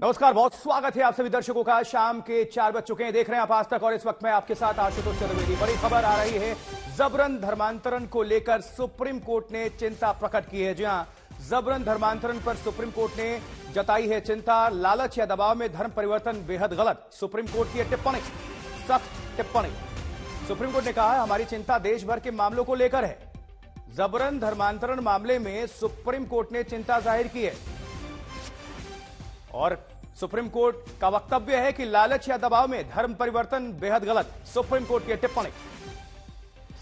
नमस्कार, बहुत स्वागत है आप सभी दर्शकों का। शाम के चार बज चुके हैं, देख रहे हैं आप आज तक और इस वक्त मैं आपके साथ आशुतोष चतुर्वेदी। बड़ी खबर आ रही है, जबरन धर्मांतरण को लेकर सुप्रीम कोर्ट ने चिंता प्रकट की है। जी हाँ, जबरन धर्मांतरण पर सुप्रीम कोर्ट ने जताई है चिंता, लालच या दबाव में धर्म परिवर्तन बेहद गलत। सुप्रीम कोर्ट की टिप्पणी, सख्त टिप्पणी। सुप्रीम कोर्ट ने कहा, हमारी चिंता देश भर के मामलों को लेकर है। जबरन धर्मांतरण मामले में सुप्रीम कोर्ट ने चिंता ज़ाहिर की है। और सुप्रीम कोर्ट का वक्तव्य है कि लालच या दबाव में धर्म परिवर्तन बेहद गलत, सुप्रीम कोर्ट की टिप्पणी।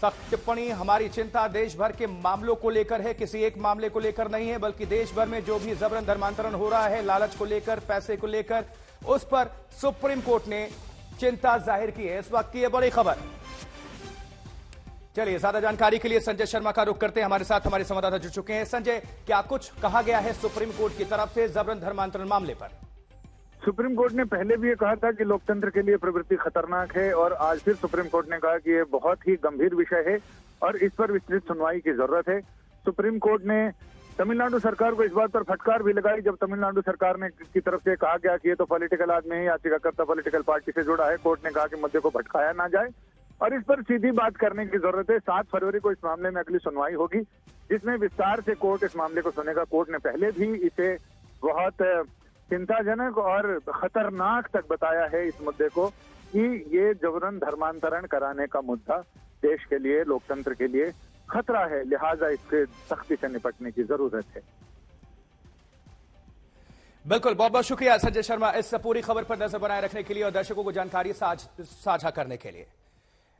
सख्त टिप्पणी, हमारी चिंता देश भर के मामलों को लेकर है, किसी एक मामले को लेकर नहीं है, बल्कि देश भर में जो भी जबरन धर्मांतरण हो रहा है, लालच को लेकर, पैसे को लेकर, उस पर सुप्रीम कोर्ट ने चिंता ज़ाहिर की है। इस वक्त की यह बड़ी खबर। चलिए, ज़्यादा जानकारी के लिए संजय शर्मा का रुख करते हैं। हमारे साथ हमारे संवाददाता जुड़ चुके हैं। संजय, क्या कुछ कहा गया है सुप्रीम कोर्ट की तरफ़ से जबरन धर्मांतरण मामले पर? सुप्रीम कोर्ट ने पहले भी ये कहा था कि लोकतंत्र के लिए प्रवृत्ति खतरनाक है और आज फिर सुप्रीम कोर्ट ने कहा कि ये बहुत ही गंभीर विषय है और इस पर विस्तृत सुनवाई की ज़रूरत है। सुप्रीम कोर्ट ने तमिलनाडु सरकार को इस बात पर फटकार भी लगाई। जब तमिलनाडु सरकार ने की तरफ़ से कहा गया कि ये तो पॉलिटिकल आदमी है, याचिकाकर्ता पॉलिटिकल पार्टी से जुड़ा है, कोर्ट ने कहा कि मुद्दे को भटकाया ना जाए और इस पर सीधी बात करने की ज़रूरत है। सात फरवरी को इस मामले में अगली सुनवाई होगी, जिसमें विस्तार से कोर्ट इस मामले को सुनेगा। कोर्ट ने पहले भी इसे बहुत चिंताजनक और खतरनाक तक बताया है इस मुद्दे को कि ये जबरन धर्मांतरण कराने का मुद्दा देश के लिए लोकतंत्र के लिए खतरा है। लिहाजा इससे सख्ती से निपटने की ज़रूरत है। बिल्कुल बहुत बहुत शुक्रिया संजय शर्मा इस पूरी खबर पर नज़र बनाए रखने के लिए और दर्शकों को जानकारी साझा करने के लिए।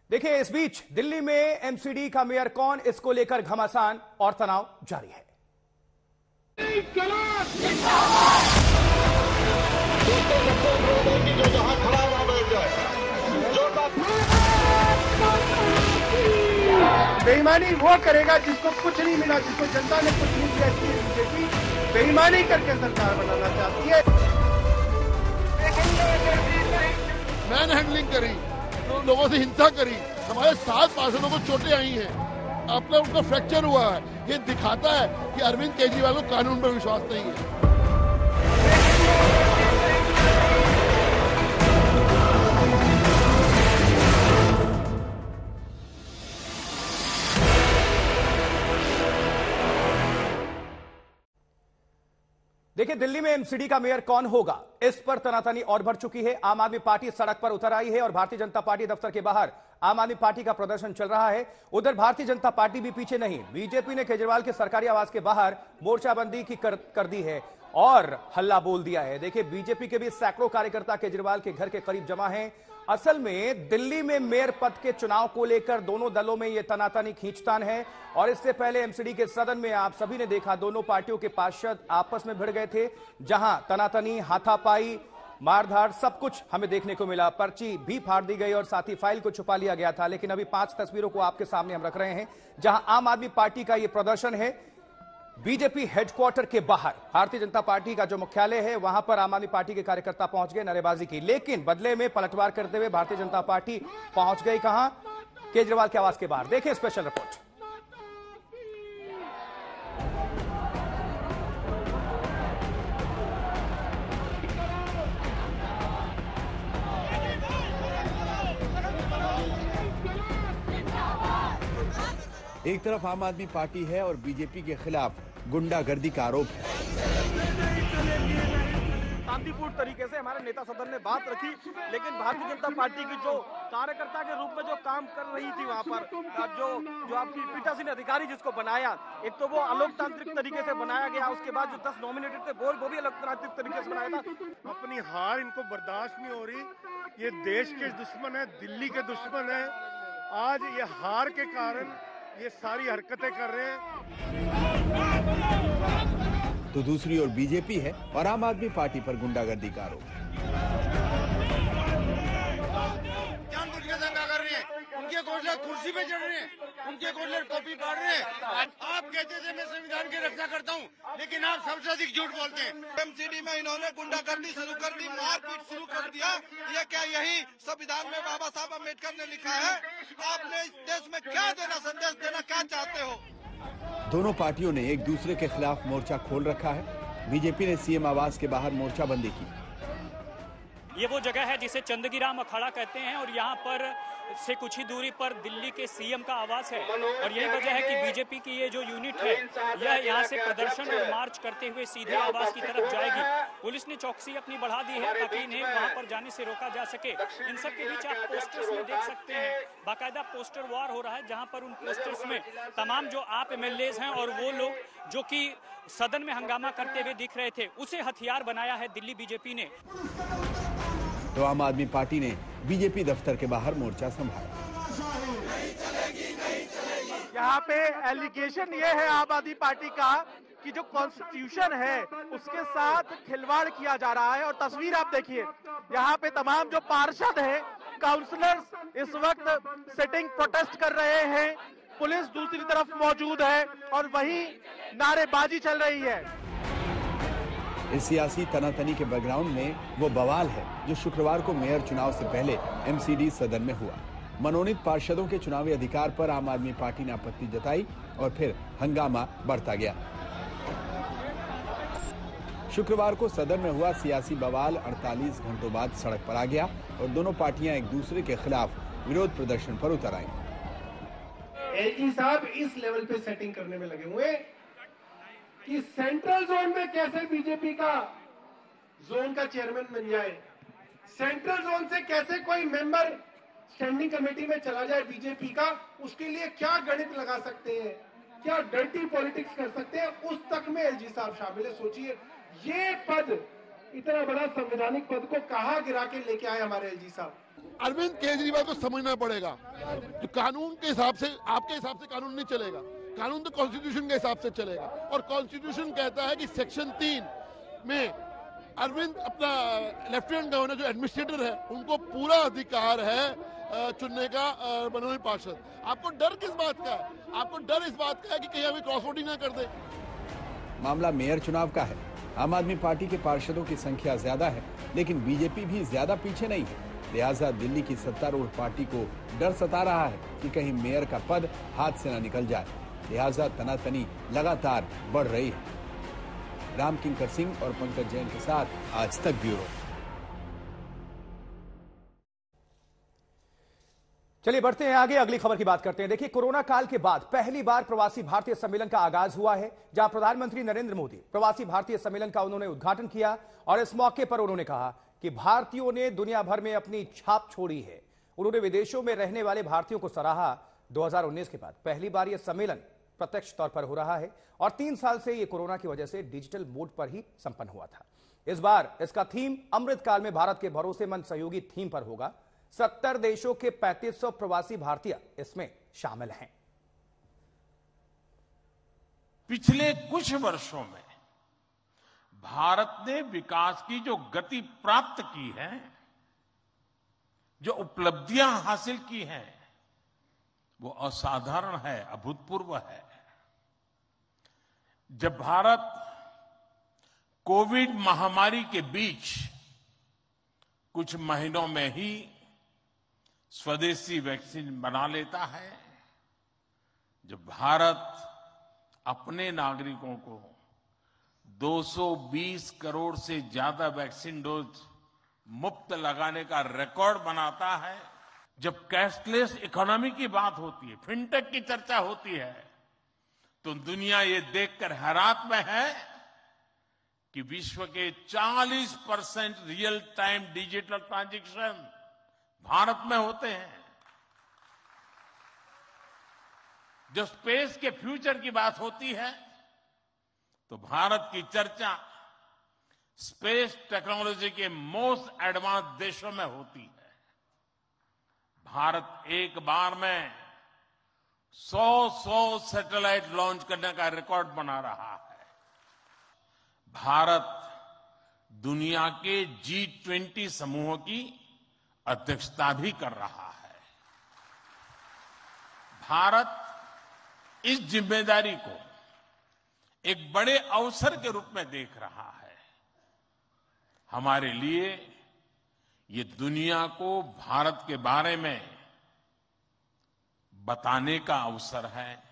देखिए इस बीच दिल्ली में एमसीडी का मेयर कौन इसको लेकर घमासान और तनाव जारी है। बेईमानी वो करेगा जिसको कुछ नहीं मिला, जिसको जनता ने कुछ नहीं दिया, इसलिए बीजेपी बेईमानी करके सरकार बनाना चाहती है। मैन हैंडलिंग करी, लोगों से हिंसा करी, हमारे सात पार्षदों को चोटें आई हैं। अपना उनका फ्रैक्चर हुआ है। ये दिखाता है कि अरविंद केजरीवाल को कानून पर विश्वास नहीं है। देखिए दिल्ली में एमसीडी का मेयर कौन होगा? इस पर तनातनी और बढ़ चुकी है। आम आदमी पार्टी सड़क पर उतर आई है और भारतीय जनता पार्टी दफ्तर के बाहर आम आदमी पार्टी का प्रदर्शन चल रहा है। उधर भारतीय जनता पार्टी भी पीछे नहीं। बीजेपी ने केजरीवाल के सरकारी आवास के बाहर मोर्चाबंदी की कर, कर दी है और हल्ला बोल दिया है। देखिए बीजेपी के भी सैकड़ों कार्यकर्ता केजरीवाल के घर के करीब जमा हैं। असल में दिल्ली में मेयर पद के चुनाव को लेकर दोनों दलों में यह तनातनी खींचतान है। और इससे पहले एमसीडी के सदन में आप सभी ने देखा, दोनों पार्टियों के पार्षद आपस में भिड़ गए थे, जहाँ तनातनी, हाथापाई मारधार सब कुछ हमें देखने को मिला। पर्ची भी फाड़ दी गई और साथ ही फ़ाइल को छुपा लिया गया था। लेकिन अभी पाँच तस्वीरों को आपके सामने हम रख रहे हैं, जहाँ आम आदमी पार्टी का यह प्रदर्शन है। बीजेपी हेडक्वार्टर के बाहर। भारतीय जनता पार्टी का जो मुख्यालय है, वहाँ पर आम आदमी पार्टी के कार्यकर्ता पहुँच गए नारेबाजी की। लेकिन बदले में पलटवार करते हुए भारतीय जनता पार्टी पहुँच गई कहाँ? केजरीवाल के आवास के बाहर। देखिए स्पेशल रिपोर्ट एक तरफ़ आम आदमी पार्टी है और बीजेपी के खिलाफ गुंडागर्दी का आरोप है। शांतिपूर्ण तरीके से हमारे नेता सदन ने बात रखी लेकिन भारतीय जनता पार्टी की जो कार्यकर्ता के रूप में जो काम कर रही थी वहाँ पर जो जो आपकी पीठासीन अधिकारी जिसको बनाया एक तो वो अलोकतांत्रिक तरीके से बनाया गया उसके बाद जो दस नॉमिनेटेड थे वो वो भी अलोकतांत्रिक तरीके से बनाया था। अपनी हार इनको बर्दाश्त नहीं हो रही। ये देश के दुश्मन है दिल्ली के दुश्मन है। आज ये हार के कारण ये सारी हरकतें कर रहे हैं। तो दूसरी ओर बीजेपी है और आम आदमी पार्टी पर गुंडागर्दी का आरोप। जानबूझ के दंगा कर रही है? उनके घोषणा कुर्सी पे चढ़ रहे हैं। उनके घोषणा कॉपी काट रहे हैं। आप कहते थे मैं संविधान की रक्षा करता हूँ लेकिन आप सबसे अधिक झूठ बोलते हैं। एमसीडी में इन्होंने गुंडागर्दी शुरू कर दी मारपीट शुरू कर दिया। ये क्या यही संविधान में बाबा साहब अंबेडकर ने लिखा है? आपने इस देश में क्या देना संदेश देना क्या चाहते हो? दोनों पार्टियों ने एक दूसरे के खिलाफ मोर्चा खोल रखा है। बीजेपी ने सीएम आवास के बाहर मोर्चाबंदी की। ये वो जगह है जिसे चंदगिराम अखाड़ा कहते हैं और यहाँ पर से कुछ ही दूरी पर दिल्ली के सीएम का आवास है। और यही वजह है कि बीजेपी की ये जो यूनिट है यह यहाँ से प्रदर्शन और मार्च करते हुए सीधे आवास की तरफ़ जाएगी। पुलिस ने चौकसी अपनी बढ़ा दी है ताकि इन्हें वहाँ पर जाने से रोका जा सके। इन सब के बीच आप पोस्टर्स में देख सकते हैं। बाकायदा पोस्टर वार हो रहा है जहाँ पर उन पोस्टर्स में तमाम जो आप एमएलए हैं और वो लोग जो कि सदन में हंगामा करते हुए दिख रहे थे उसे हथियार बनाया है दिल्ली बीजेपी ने। तो आम आदमी पार्टी ने बीजेपी दफ्तर के बाहर मोर्चा संभाला। यहाँ पे एलिगेशन ये है आम आदमी पार्टी का कि जो कॉन्स्टिट्यूशन है, उसके साथ खिलवाड़ किया जा रहा है। और तस्वीर आप देखिए, यहाँ पे तमाम जो पार्षद है काउंसलर्स इस वक्त सिटिंग प्रोटेस्ट कर रहे हैं। पुलिस दूसरी तरफ़ मौजूद है और वहीं नारेबाजी चल रही है। इस सियासी तनातनी के बैकग्राउंड में वो बवाल है, जो शुक्रवार को मेयर चुनाव से पहले एमसीडी सदन में हुआ। मनोनीत पार्षदों के चुनावी अधिकार पर आम आदमी पार्टी ने आपत्ति जताई और फिर हंगामा बढ़ता गया। शुक्रवार को सदन में हुआ सियासी बवाल 48 घंटों बाद सड़क पर आ गया और दोनों पार्टियाँ एक दूसरे के खिलाफ विरोध प्रदर्शन पर उतर आई। साहब इस लेवल पे सेटिंग करने में लगे हुए कि सेंट्रल जोन में कैसे बीजेपी का जोन का चेयरमैन बन जाए? सेंट्रल जोन से कैसे कोई मेंबर स्टैंडिंग कमेटी में चला जाए बीजेपी का? उसके लिए क्या गणित लगा सकते हैं? क्या डर्टी पॉलिटिक्स कर सकते हैं? उस तक में एलजी साहब शामिल है। सोचिए, ये पद, इतना बड़ा संवैधानिक पद को कहा गिरा के लेके आए हमारे एलजी साहब? अरविंद केजरीवाल को समझना पड़ेगा। कानून के हिसाब से, आपके हिसाब से कानून नहीं चलेगा। कानून तो कॉन्स्टिट्यूशन के हिसाब से चलेगा। और कॉन्स्टिट्यूशन कहता है कि सेक्शन तीन में अरविंद, अपना लेफ्टिनेंट गवर्नर जो एडमिनिस्ट्रेटर है, उनको पूरा अधिकार है चुनने का मनोनीत पार्षद। आपको डर किस बात का है? आपको डर इस बात का है कि कहीं अभी क्रॉस वोटिंग ना कर दे। मामला मेयर चुनाव का है। आम आदमी पार्टी के पार्षदों की संख्या ज़्यादा है, लेकिन बीजेपी भी ज़्यादा पीछे नहीं है। लिहाजा दिल्ली की सत्तारूढ़ पार्टी को डर सता रहा है कि कहीं मेयर का पद हाथ से न निकल जाए। लिहाजा तनातनी लगातार बढ़ रही है। राम किंकर सिंह और पंकज जैन के साथ आज तक ब्यूरो। चलिए, बढ़ते हैं आगे। अगली खबर की बात करते हैं। देखिए, कोरोना काल के बाद पहली बार प्रवासी भारतीय सम्मेलन का आगाज़ हुआ है, जहाँ प्रधानमंत्री नरेंद्र मोदी प्रवासी भारतीय सम्मेलन का उन्होंने उद्घाटन किया और इस मौके पर उन्होंने कहा कि भारतीयों ने दुनिया भर में अपनी छाप छोड़ी है। उन्होंने विदेशों में रहने वाले भारतीयों को सराहा 2019 के बाद। पहली बार यह सम्मेलन प्रत्यक्ष तौर पर हो रहा है और तीन साल से यह कोरोना की वजह से डिजिटल मोड पर ही संपन्न हुआ था। इस बार इसका थीम अमृत काल में भारत के भरोसेमंद सहयोगी थीम पर होगा। सत्तर देशों के 3500 प्रवासी भारतीय इसमें शामिल हैं। पिछले कुछ वर्षों में भारत ने विकास की जो गति प्राप्त की है, जो उपलब्धियाँ हासिल की हैं, वो असाधारण है, अभूतपूर्व है। जब भारत कोविड महामारी के बीच कुछ महीनों में ही स्वदेशी वैक्सीन बना लेता है, जब भारत अपने नागरिकों को 220 करोड़ से ज़्यादा वैक्सीन डोज मुफ़्त लगाने का रिकॉर्ड बनाता है, जब कैशलेस इकोनॉमी की बात होती है, फिनटेक की चर्चा होती है तो दुनिया ये देखकर हैरात में है कि विश्व के 40 percent real time digital transaction Bharat में होते हैं। जो स्पेस के फ्यूचर की बात होती है तो भारत की चर्चा स्पेस टेक्नोलॉजी के मोस्ट एडवांस देशों में होती है। भारत एक बार में 100-100 सैटेलाइट लॉन्च करने का रिकॉर्ड बना रहा है। भारत दुनिया के जी ट्वेंटी समूहों की अध्यक्षता भी कर रहा है। भारत इस ज़िम्मेदारी को एक बड़े अवसर के रूप में देख रहा है। हमारे लिए ये दुनिया को भारत के बारे में बताने का अवसर है।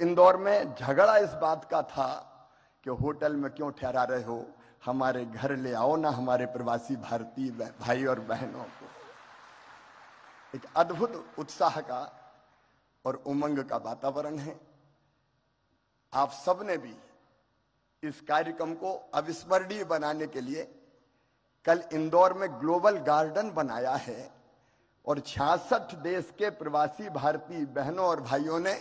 इंदौर में झगड़ा इस बात का था कि होटल में क्यों ठहरा रहे हो? हमारे घर ले आओ ना हमारे प्रवासी भारतीय भाई और बहनों को। एक अद्भुत उत्साह का और उमंग का वातावरण है। आप सबने भी इस कार्यक्रम को अविस्मरणीय बनाने के लिए कल इंदौर में ग्लोबल गार्डन बनाया है। और छियासठ देश के प्रवासी भारतीय बहनों और भाइयों ने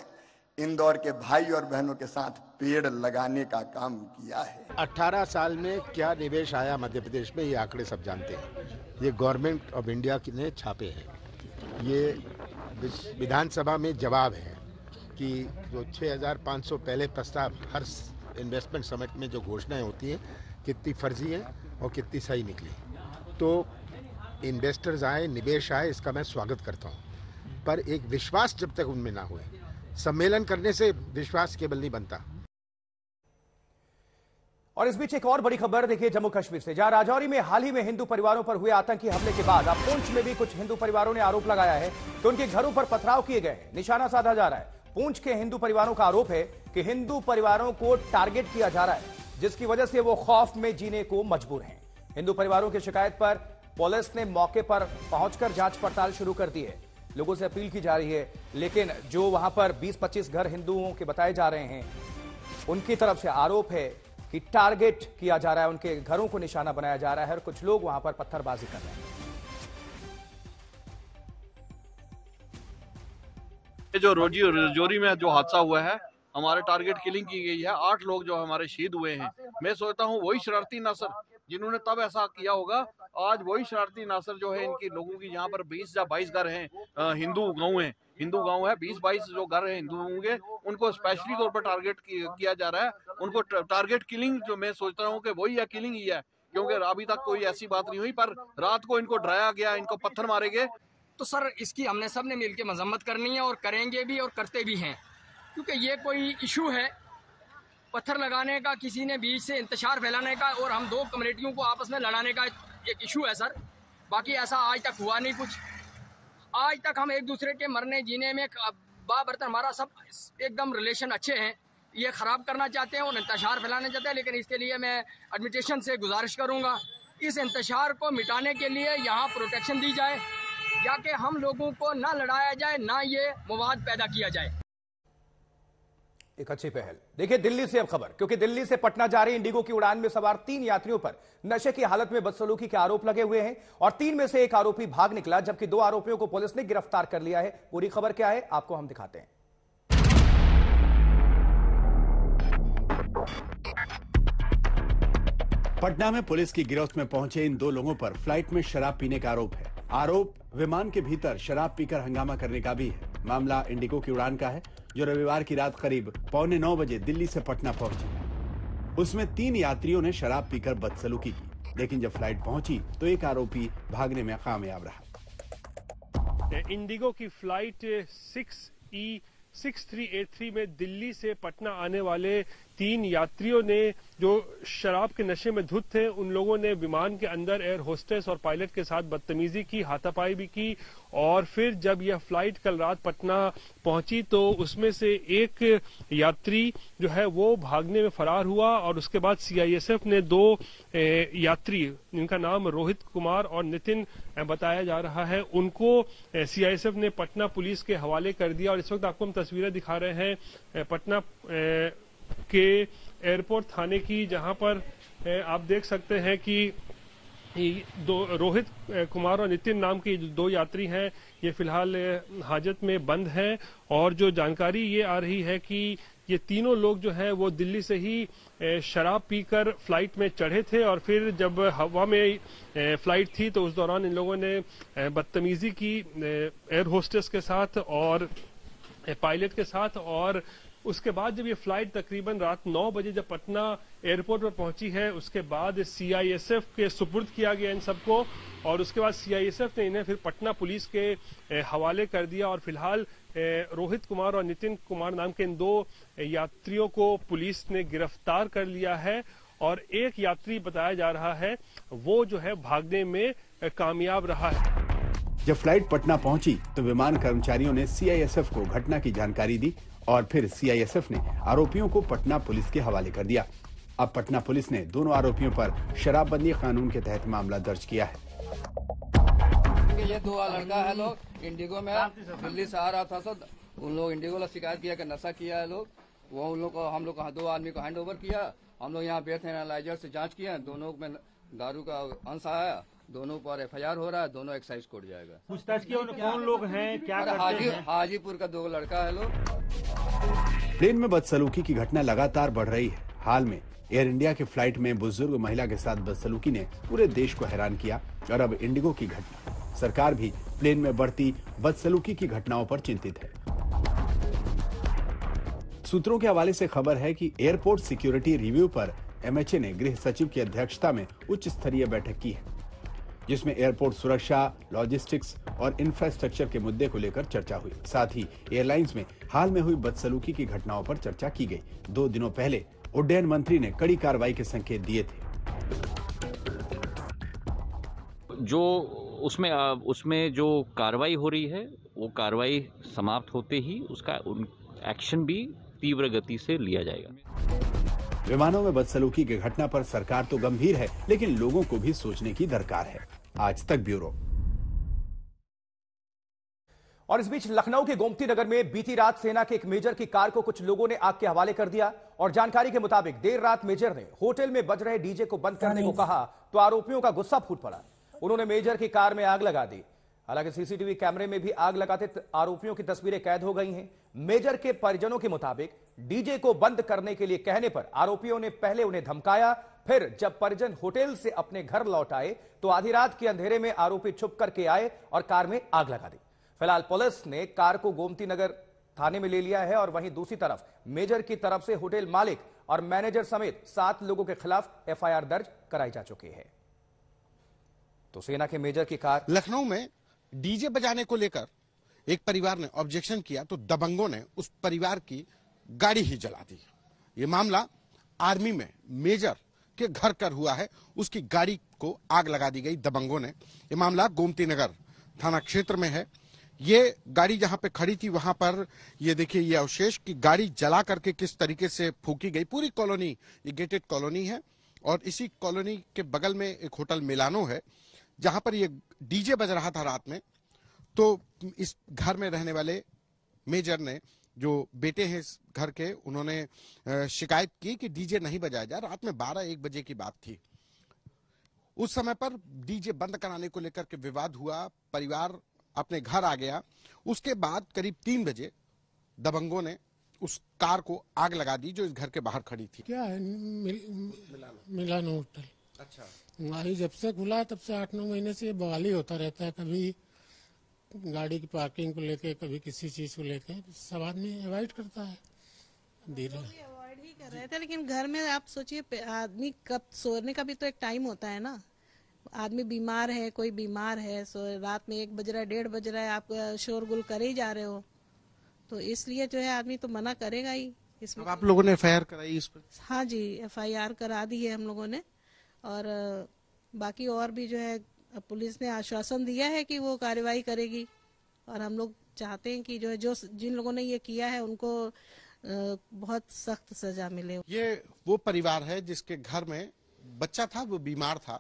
इंदौर के भाई और बहनों के साथ पेड़ लगाने का काम किया है। 18 साल में क्या निवेश आया मध्य प्रदेश में ये आंकड़े सब जानते हैं। ये गवर्नमेंट ऑफ़ इंडिया ने छापे हैं। ये विधानसभा में जवाब है कि जो 6,500 पहले प्रस्ताव हर इन्वेस्टमेंट समिट में जो घोषणाएँ होती हैं कितनी फर्जी हैं और कितनी सही निकली। तो इन्वेस्टर्स आए, निवेश आए, इसका मैं स्वागत करता हूँ। पर एक विश्वास जब तक उनमें ना हुए, सम्मेलन करने से विश्वास केवल नहीं बनता। और इस बीच एक और बड़ी खबर, देखिए, जम्मू कश्मीर से। जहाँ राजौरी में हाल ही में हिंदू परिवारों पर हुए आतंकी हमले के बाद अब पुंछ में भी कुछ हिंदू परिवारों ने आरोप लगाया है कि उनके घरों पर पथराव किए गए हैं। निशाना साधा जा रहा है। पूंछ के हिंदू परिवारों का आरोप है कि हिंदू परिवारों को टारगेट किया जा रहा है, जिसकी वजह से वो खौफ में जीने को मजबूर हैं। हिंदू परिवारों की शिकायत पर पुलिस ने मौके पर पहुंचकर जाँच पड़ताल शुरू कर दी है। लोगों से अपील की जा रही है, लेकिन जो वहाँ पर 20-25 घर हिंदुओं के बताए जा रहे हैं, उनकी तरफ़ से आरोप है कि टारगेट किया जा रहा है, उनके घरों को निशाना बनाया जा रहा है और कुछ लोग वहाँ पर पत्थरबाजी कर रहे हैं। जो रोजी रजौरी में जो हादसा हुआ है, हमारे टारगेट किलिंग की गई है, आठ लोग जो हमारे शहीद हुए हैं। मैं सोचता हूँ वही शरारती नसर जिन्होंने तब ऐसा किया होगा आज वही शरारती नासर जो है, इनकी लोगों की यहाँ पर 20 या 22 घर हैं हिंदू गाँव हैं, हिंदू गाँव है 20-22 जो घर हैं हिंदुओं के उनको स्पेशली तौर पर टारगेट किया जा रहा है, उनको टारगेट किलिंग जो मैं सोचता हूँ कि वही है किलिंग ही है, क्योंकि अभी तक कोई ऐसी बात नहीं हुई, पर रात को इनको डराया गया, इनको पत्थर मारे गए। तो सर, इसकी हमने सबने मिलकर मजम्मत करनी है और करेंगे भी और करते भी हैं, क्योंकि ये कोई इशू है, पत्थर लगाने का, किसी ने बीच से इंतज़ार फैलाने का और हम दो कम्युनिटियों को आपस में लड़ाने का एक इशू है सर बाकी ऐसा आज तक हुआ नहीं कुछ। आज तक हम एक दूसरे के मरने, जीने में बाबरतन हमारा सब एकदम रिलेशन अच्छे हैं। ये ख़राब करना चाहते हैं और इंतज़ार फैलाना चाहते हैं, लेकिन इसके लिए मैं एडमिनिस्ट्रेशन से गुजारिश करूँगा। इस इंतज़ार को मिटाने के लिए यहाँ प्रोटेक्शन दी जाए या कि हम लोगों को ना लड़ाया जाए, ना ये मवाद पैदा किया जाए। एक अच्छी पहल। देखिए, दिल्ली से अब खबर, क्योंकि दिल्ली से पटना जा रही इंडिगो की उड़ान में सवार तीन यात्रियों पर नशे की हालत में बदसलूकी के आरोप लगे हुए हैं, और तीन में से एक आरोपी भाग निकला, जबकि दो आरोपियों को पुलिस ने गिरफ़्तार कर लिया है। पूरी खबर क्या है, आपको हम दिखाते हैं। पटना में पुलिस की गिरफ्त में पहुँचे इन दो लोगों पर फ़्लाइट में शराब पीने का आरोप है। आरोप विमान के भीतर शराब पीकर हंगामा करने का भी है। मामला इंडिगो की उड़ान का है। जो रविवार की रात करीब पौने नौ बजे दिल्ली से पटना पहुँची। उसमें तीन यात्रियों ने शराब पीकर बदसलूकी की। लेकिन जब फ़्लाइट पहुँची तो एक आरोपी भागने में कामयाब रहा। इंडिगो की flight six E, six three eight three में दिल्ली से पटना आने वाले तीन यात्रियों ने जो शराब के नशे में धुत थे, उन लोगों ने विमान के अंदर एयर होस्टेस और पायलट के साथ बदतमीजी की, हाथापाई भी की और फिर जब यह फ़्लाइट कल रात पटना पहुँची तो उसमें से एक यात्री जो है वो भागने में फरार हुआ और उसके बाद सीआईएसएफ ने दो यात्री, जिनका नाम रोहित कुमार और नितिन बताया जा रहा है, उनको सीआईएसएफ ने पटना पुलिस के हवाले कर दिया और इस वक्त आपको हम तस्वीरें दिखा रहे हैं पटना के एयरपोर्ट थाने की, जहाँ पर आप देख सकते हैं कि दो, रोहित कुमार और नितिन नाम के दो यात्री हैं। ये फ़िलहाल हाजत में बंद हैं और जो जानकारी ये आ रही है कि ये तीनों लोग जो हैं, वो दिल्ली से ही शराब पीकर फ़्लाइट में चढ़े थे और फिर जब हवा में फ़्लाइट थी तो उस दौरान इन लोगों ने बदतमीजी की एयर होस्टेस के साथ और पायलट के साथ और उसके बाद जब ये फ़्लाइट तकरीबन रात 9 बजे जब पटना एयरपोर्ट पर पहुँची है, उसके बाद सीआईएसएफ के सुपुर्द किया गया इन सबको, और उसके बाद सीआईएसएफ ने इन्हें फिर पटना पुलिस के हवाले कर दिया, और फ़िलहाल रोहित कुमार और नितिन कुमार नाम के इन दो यात्रियों को पुलिस ने गिरफ़्तार कर लिया है, और एक यात्री बताया जा रहा है, वो जो है भागने में कामयाब रहा है। जब फ़्लाइट पटना पहुँची तो विमान कर्मचारियों ने सीआईएसएफ को घटना की जानकारी दी और फिर सीआईएसएफ ने आरोपियों को पटना पुलिस के हवाले कर दिया। अब पटना पुलिस ने दोनों आरोपियों पर शराबबंदी कानून के तहत मामला दर्ज किया है। ये दो लड़का है लोग, इंडिगो में। दिल्ली से आ रहा था सर, उन लोग, इंडिगो ने शिकायत किया कि नशा किया है लोग। वो उन लोग को, हम लोग दो आदमी को हैंड ओवर किया। हम लोग यहाँ बेथ एनालाइजर से जाँच किए दोनों में दारू का अंश आया दोनों पर एफ़ हो रहा है दोनों एक्साइज कोर्ट जाएगा। पूछताछ किया कौन लोग हैं क्या करते हाजी हैं? हाजीपुर का दो लड़का है लोग। प्लेन में बदसलूकी की घटना लगातार बढ़ रही है। हाल में एयर इंडिया के फ़्लाइट में बुज़ुर्ग महिला के साथ बदसलूकी ने पूरे देश को हैरान किया और अब इंडिगो की घटना। सरकार भी प्लेन में बढ़ती बदसलूकी की घटनाओं पर चिंतित है। सूत्रों के हवाले से खबर है कि एयरपोर्ट सिक्योरिटी रिव्यू पर एमएचए ने गृह सचिव की अध्यक्षता में उच्च स्तरीय बैठक की है, जिसमें एयरपोर्ट सुरक्षा, लॉजिस्टिक्स और इंफ्रास्ट्रक्चर के मुद्दे को लेकर चर्चा हुई। साथ ही एयरलाइंस में हाल में हुई बदसलूकी की घटनाओं पर चर्चा की गई। दो दिनों पहले उड्डयन मंत्री ने कड़ी कार्रवाई के संकेत दिए थे। जो उसमें उसमें जो कार्रवाई हो रही है, वो कार्रवाई समाप्त होते ही उसका एक्शन भी तीव्र गति से लिया जाएगा। विमानों में बदसलूकी की घटना पर सरकार तो गंभीर है लेकिन लोगों को भी सोचने की दरकार है। आज तक ब्यूरो। और इस बीच लखनऊ के गोमती नगर में बीती रात सेना के एक मेजर की कार को कुछ लोगों ने आग के हवाले कर दिया और जानकारी के मुताबिक देर रात मेजर ने होटल में बज रहे डीजे को बंद करने को कहा तो आरोपियों का गुस्सा फूट पड़ा। उन्होंने मेजर की कार में आग लगा दी। हालाँकि सीसीटीवी कैमरे में भी आग लगाते आरोपियों की तस्वीरें कैद हो गई हैं। मेजर के परिजनों के मुताबिक डीजे को बंद करने के लिए कहने पर आरोपियों ने पहले उन्हें धमकाया, फिर जब परिजन होटल से अपने घर लौट आए तो आधी रात के अंधेरे में आरोपी छुप करके आए और कार में आग लगा दी। फ़िलहाल पुलिस ने कार को गोमती नगर थाने में ले लिया है और वहीं दूसरी तरफ़ मेजर की तरफ़ से होटल मालिक और मैनेजर समेत सात लोगों के खिलाफ एफआईआर दर्ज कराई जा चुकी है। तो सेना के मेजर की कार लखनऊ में डीजे बजाने को लेकर एक परिवार ने ऑब्जेक्शन किया तो दबंगों ने उस परिवार की गाड़ी ही जला दी। ये मामला आर्मी में मेजर के घर कर हुआ है। उसकी गाड़ी को आग लगा दी गई दबंगों ने। ये मामला गोमती नगर थाना क्षेत्र में है। ये गाड़ी जहाँ पे खड़ी थी, वहाँ पर ये देखिए, ये अवशेष की गाड़ी जला करके किस तरीके से फूकी गई। पूरी कॉलोनी, ये गेटेड कॉलोनी है और इसी कॉलोनी के बगल में एक होटल मिलानो है, जहाँ पर ये डीजे बज रहा था रात में। तो इस घर में रहने वाले मेजर ने जो बेटे हैं इस घर के उन्होंने शिकायत की कि डीजे नहीं बजाया जा। रात में 12 एक बजे की बात थी। उस समय पर डीजे बंद कराने को लेकर के विवाद हुआ परिवार अपने घर आ गया। उसके बाद करीब तीन बजे दबंगों ने उस कार को आग लगा दी जो इस घर के बाहर खड़ी थी। क्या है? मिल, मिलान होटल। अच्छा। जब से खुला तब से आठ नौ महीने से बवाली होता रहता है कभी। गाड़ी की पार्किंग को लेके कभी किसी चीज़ को लेके सब आदमी अवॉइड करता है। धीरे। अवॉइड ही कर रहे थे लेकिन घर में आप सोचिए आदमी कब सोने का भी तो एक टाइम होता है ना। आदमी बीमार है कोई बीमार है सो रात में एक बज रहा है डेढ़ बज रहा है आप शोरगुल कर ही जा रहे हो। तो इसलिए जो है आदमी तो मना करेगा ही इसमें। अब आप लोगों ने एफआईआर कराई इस पर? हाँ जी एफआईआर करा दी है हम लोगों ने। और बाकी और भी जो है अ, पुलिस ने आश्वासन दिया है कि वो कार्रवाई करेगी। और हम लोग चाहते हैं कि जो है जो जिन लोगों ने ये किया है उनको बहुत सख्त सजा मिले। ये वो परिवार है जिसके घर में बच्चा था वो बीमार था।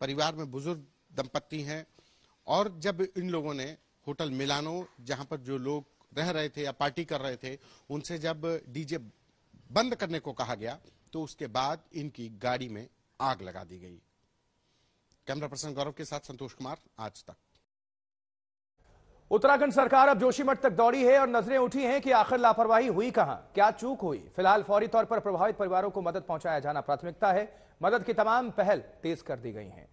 परिवार में बुज़ुर्ग दंपत्ति हैं। और जब इन लोगों ने होटल मिलानो जहाँ पर जो लोग रह रहे थे या पार्टी कर रहे थे उनसे जब डीजे बंद करने को कहा गया तो उसके बाद इनकी गाड़ी में आग लगा दी गई। कैमरा पर्सन गौरव के साथ संतोष कुमार आज तक। उत्तराखंड सरकार अब जोशीमठ तक दौड़ी है और नज़रें उठी हैं कि आखिर लापरवाही हुई कहाँ क्या चूक हुई? फ़िलहाल फौरी तौर पर प्रभावित परिवारों को मदद पहुँचाया जाना प्राथमिकता है। मदद की तमाम पहल तेज कर दी गई हैं।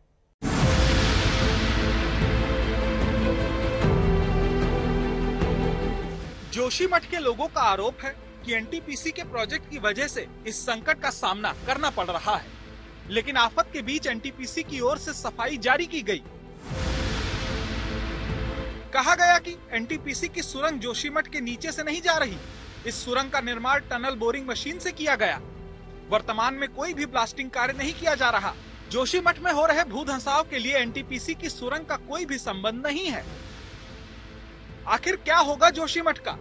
जोशीमठ के लोगों का आरोप है कि एनटीपीसी के प्रोजेक्ट की वजह से इस संकट का सामना करना पड़ रहा है। लेकिन आफत के बीच एनटीपीसी की ओर से सफ़ाई जारी की गई। कहा गया कि एनटीपीसी की सुरंग जोशीमठ के नीचे से नहीं जा रही। इस सुरंग का निर्माण टनल बोरिंग मशीन से किया गया। वर्तमान में कोई भी ब्लास्टिंग कार्य नहीं किया जा रहा। जोशीमठ में हो रहे भू धंसाव के लिए एनटीपीसी की सुरंग का कोई भी संबंध नहीं है। आखिर क्या होगा जोशीमठ का?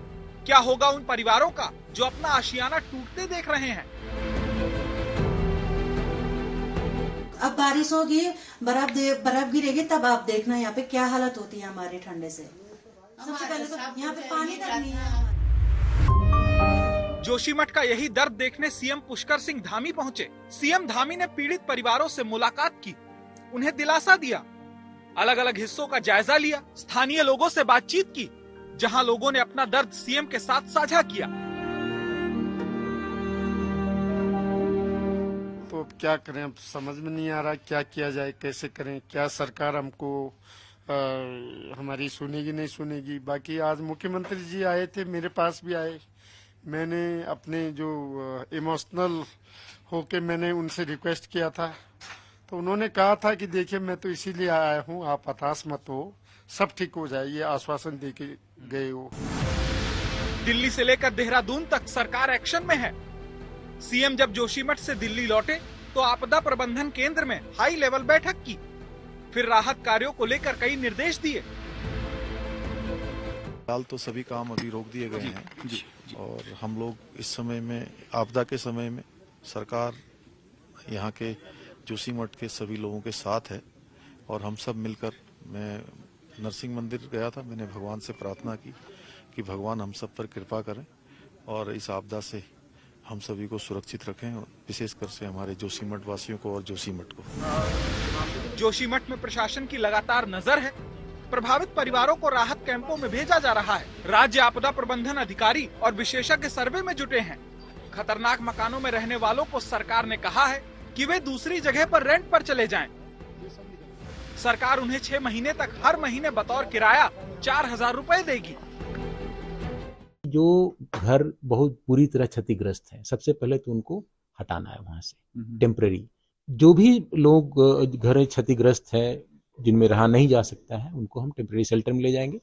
क्या होगा उन परिवारों का, जो अपना आशियाना टूटते देख रहे हैं? अब बारिश होगी बर्फ़ बर्फ़ गिरेगी तब आप देखना यहाँ पे क्या हालत होती है हमारे ठंडे से। सबसे पहले तो यहाँ पे पानी तक नहीं है। जोशीमठ का यही दर्द देखने सीएम पुष्कर सिंह धामी पहुँचे। सीएम धामी ने पीड़ित परिवारों से मुलाकात की। उन्हें दिलासा दिया। अलग अलग हिस्सों का जायजा लिया। स्थानीय लोगों से बातचीत की। जहाँ लोगों ने अपना दर्द सीएम के साथ साझा किया। क्या करें? अब समझ में नहीं आ रहा क्या किया जाए कैसे करें? क्या सरकार हमको आ, हमारी सुनेगी नहीं सुनेगी? बाकी आज मुख्यमंत्री जी आए थे मेरे पास भी आए। मैंने अपने जो इमोशनल होके मैंने उनसे रिक्वेस्ट किया था। तो उन्होंने कहा था कि देखिए मैं तो इसीलिए आया हूँ आप हताश मत हो सब ठीक हो जाए ये आश्वासन दे के गए हो। दिल्ली से लेकर देहरादून तक सरकार एक्शन में है। सीएम जब जोशीमठ से दिल्ली लौटे तो आपदा प्रबंधन केंद्र में हाई लेवल बैठक की फिर राहत कार्यों को लेकर कई निर्देश दिए। फ़िलहाल तो सभी काम अभी रोक दिए गए हैं और हम लोग इस समय में आपदा के समय में सरकार यहाँ के जोशी मठ के सभी लोगों के साथ है और हम सब मिलकर मैं नरसिंह मंदिर गया था मैंने भगवान से प्रार्थना की कि भगवान हम सब पर कृपा करें और इस आपदा से हम सभी को सुरक्षित रखें विशेषकर से हमारे जोशीमठ वासियों को और जोशीमठ को। जोशीमठ में प्रशासन की लगातार नज़र है। प्रभावित परिवारों को राहत कैंपों में भेजा जा रहा है। राज्य आपदा प्रबंधन अधिकारी और विशेषज्ञ सर्वे में जुटे हैं। खतरनाक मकानों में रहने वालों को सरकार ने कहा है कि वे दूसरी जगह पर रेंट पर चले जाएँ। सरकार उन्हें छह महीने तक हर महीने बतौर किराया चार हज़ार रूपए देगी। जो घर बहुत बुरी तरह क्षतिग्रस्त है सबसे पहले तो उनको हटाना है वहाँ से टेम्प्रेरी जो भी लोग घर क्षतिग्रस्त है जिनमें रहा नहीं जा सकता है उनको हम टेम्प्रेरी शेल्टर में ले जाएँगे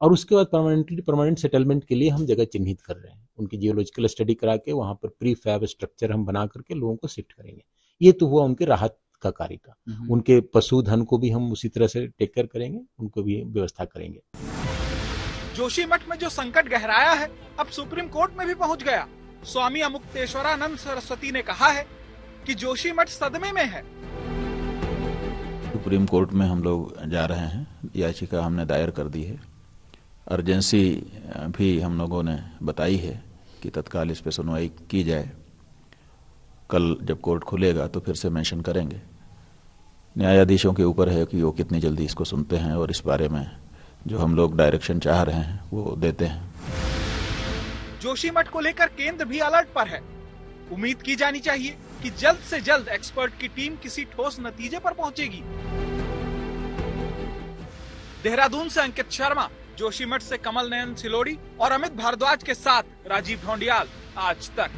और उसके बाद परमानेंटली परमानेंट सेटलमेंट के लिए हम जगह चिन्हित कर रहे हैं। उनकी जियोलॉजिकल स्टडी करा के वहाँ पर प्री फैब स्ट्रक्चर हम बना करके लोगों को शिफ्ट करेंगे। ये तो हुआ उनके राहत का कार्य का। उनके पशुधन को भी हम उसी तरह से टेक केयर करेंगे उनको भी व्यवस्था करेंगे। जोशीमठ में जो संकट गहराया है, अब सुप्रीम कोर्ट में भी पहुँच गया। स्वामी अमुक्तेश्वरानंद सरस्वती ने कहा है कि जोशीमठ सदमे में है। सुप्रीम कोर्ट में हम लोग जा रहे हैं। याचिका हमने दायर कर दी है। अर्जेंसी भी हम लोगों ने बताई है कि तत्काल इस पर सुनवाई की जाए। कल जब कोर्ट खुलेगा तो फिर से मेंशन करेंगे। न्यायाधीशों के ऊपर है कि वो कितनी जल्दी इसको सुनते हैं और इस बारे में जो हम लोग डायरेक्शन चाह रहे हैं, वो देते हैं। जोशीमठ को लेकर केंद्र भी अलर्ट पर है। उम्मीद की जानी चाहिए कि जल्द से जल्द एक्सपर्ट की टीम किसी ठोस नतीजे पर पहुंचेगी। देहरादून से अंकित शर्मा जोशीमठ से कमल नयन सिलोड़ी और अमित भारद्वाज के साथ राजीव ढोंडियाल आज तक।